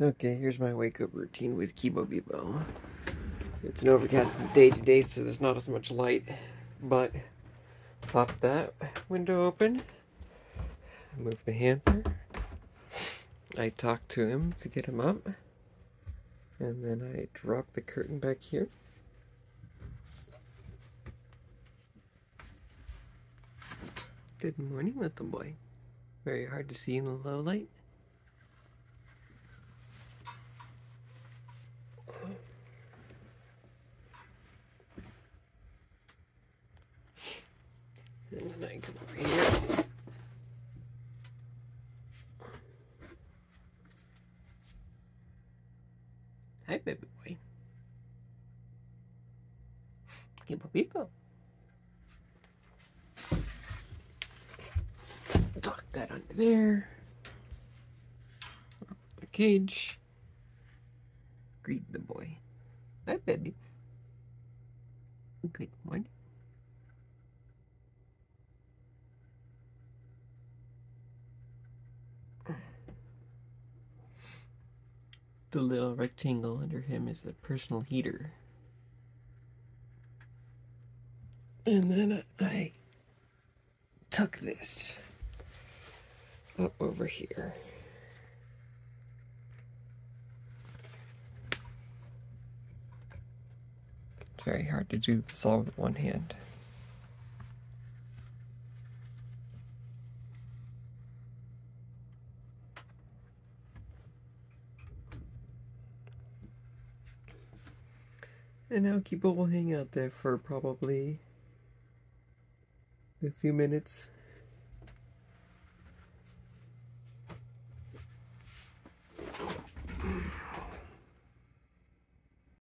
Okay, here's my wake up routine with Kebo Bibo. It's an overcast day today, so there's not as much light, but pop that window open, move the hamper. I talk to him to get him up, and then I drop the curtain back here. Good morning, little boy. Very hard to see in the low light. And then I come over here. Hi, baby boy. People, people. Tuck that under there. The cage. Greet the boy. Hi, baby. Good morning. The little rectangle under him is a personal heater. And then I tuck this up over here. It's very hard to do this all with one hand. And now Kebo will hang out there for probably a few minutes.